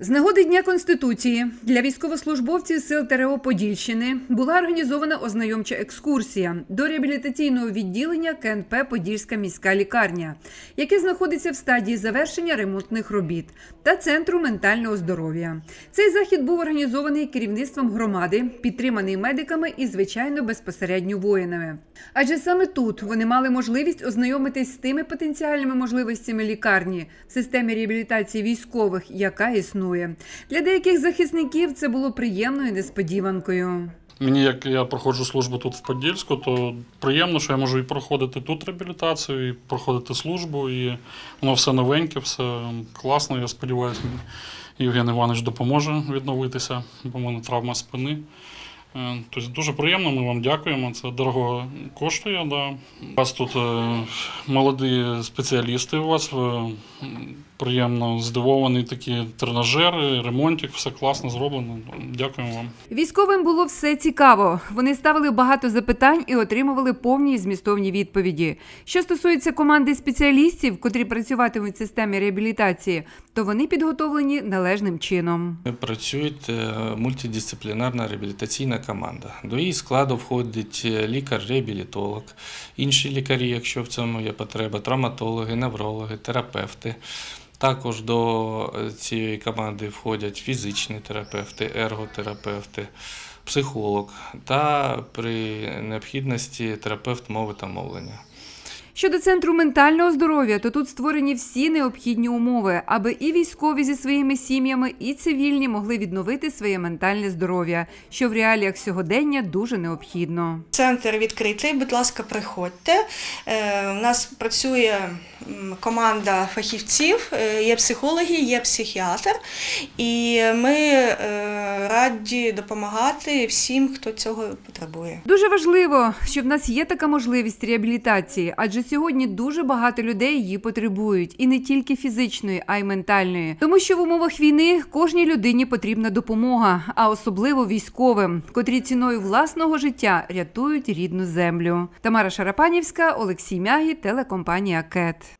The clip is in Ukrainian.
З нагоди Дня Конституції для військовослужбовців сил ТРО Подільщини була організована ознайомча екскурсія до реабілітаційного відділення КНП Подільська міська лікарня, яке знаходиться в стадії завершення ремонтних робіт та центру ментального здоров'я. Цей захід був організований керівництвом громади, підтриманий медиками і, звичайно, безпосередньо воїнами. Адже саме тут вони мали можливість ознайомитись з тими потенціальними можливостями лікарні в системі реабілітації військових, яка існує. Для деяких захисників це було приємною несподіванкою. Мені, як я проходжу службу тут в Подільську, то приємно, що я можу і проходити тут реабілітацію, і проходити службу, і воно все новеньке, все класно. Я сподіваюся, Євген Іванович допоможе відновитися, бо в мене травма спини. Е, Тобто дуже приємно, ми вам дякуємо. Це дорого коштує. Да. У вас тут е, молоді спеціалісти. У вас приємно здивовані такі тренажери, ремонтик, все класно зроблено. Дякуємо вам. Військовим було все цікаво. Вони ставили багато запитань і отримували повні змістовні відповіді. Що стосується команди спеціалістів, котрі працюватимуть в системі реабілітації, то вони підготовлені належним чином. Працює е, мультидисциплінарна реабілітаційна команда. До її складу входить е, лікар-реабілітолог, інші лікарі, якщо в цьому є потреба, травматологи, неврологи, терапевти. Також до е, цієї команди входять фізичні терапевти, ерготерапевти, психолог та при необхідності терапевт мови та мовлення. Щодо центру ментального здоров'я, то тут створені всі необхідні умови, аби і військові зі своїми сім'ями, і цивільні могли відновити своє ментальне здоров'я, що в реаліях сьогодення дуже необхідно. Центр відкритий, будь ласка, приходьте. Е, У нас працює команда фахівців, е, є психологи, є психіатр, і ми е, раді допомагати всім, хто цього потребує. Дуже важливо, що в нас є така можливість реабілітації, адже сьогодні дуже багато людей її потребують, і не тільки фізичної, а й ментальної. Тому що в умовах війни кожній людині потрібна допомога, а особливо військовим, котрі ціною власного життя рятують рідну землю. Тамара Шарапанівська, Олексій Мягі, телекомпанія КЕТ.